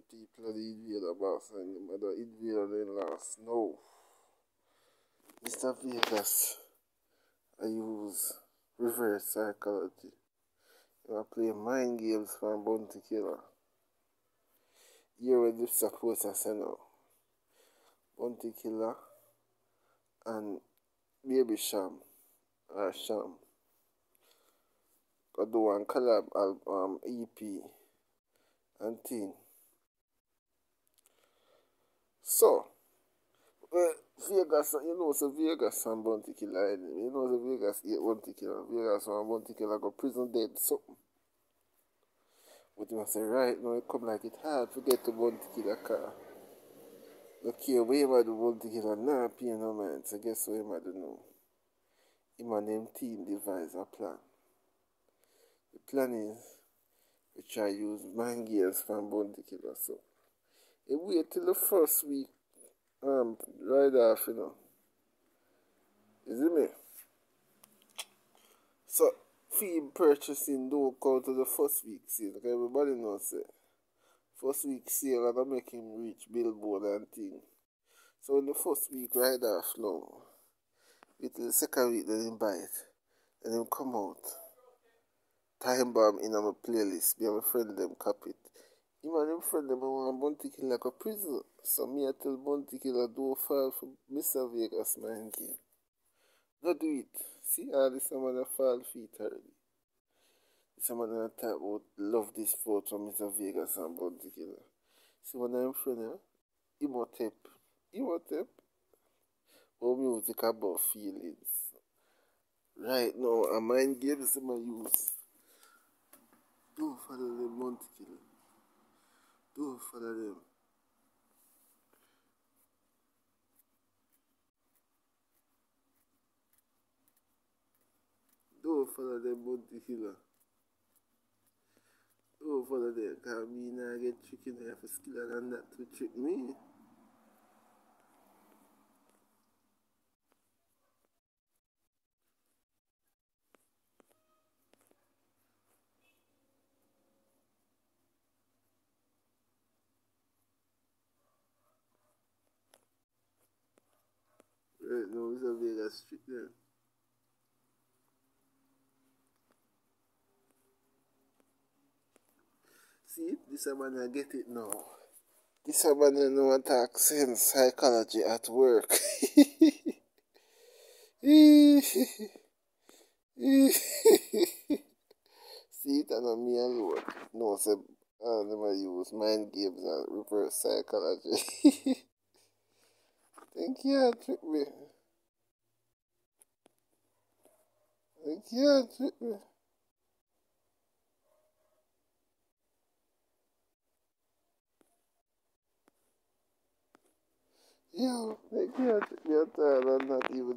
invader boss and the mother invader then last. No. Mr. Vegas, I use reverse psychology. I play mind games for Bounty Killer. Here what this supposed to say now. Bounty Killer and Baby Cham or Cham. Got do one collab album EP and thing. So, well, Vegas, you know, so Vegas and Bounty Killer, eh, you know, so Vegas hate Bounty Killer. Vegas and Bounty Killer go prison dead, something. But you must say, right now, it come like it hard to get to Bounty Killer car. What you might do Bounty Killer, nah, pay no mind. So guess what you might do now? Him and them team devise a plan. The plan is, we try use mind games from Bounty Killer, so. It wait till the first week um, right off, you know. Is it me? So, fee purchasing don't to the first week sale. Like everybody knows it. First week sale and I make him reach billboard and thing. So in the first week right off now, till the second week then him buy it. Then him come out. Time bomb in my playlist. And my friend them copy it. Him and him friend them want Bounty Killer like a prison. So me I tell Bounty Killer do file for Mr. Vegas mind game. Not do it. See how this someone a fall feet already. This someone that talk about love this photo Mr. Vegas and Bounty Killer. See one of them friend eh? Imhotep. Imhotep. All music about feelings. Right now, a mind games in my use. Don't follow them Bounty Killer. Don't follow them. Don't follow them Bounty Killer. Don't follow them. Cause me now get tricked in there for skiller than that to trick me. Right now, Mr. Vegas street there. See, this a man I get it now. This a man I know attack sense psychology at work. See it and me alone. No, all them a use mind games and reverse psychology. Think you trick me. Trick me at all and not even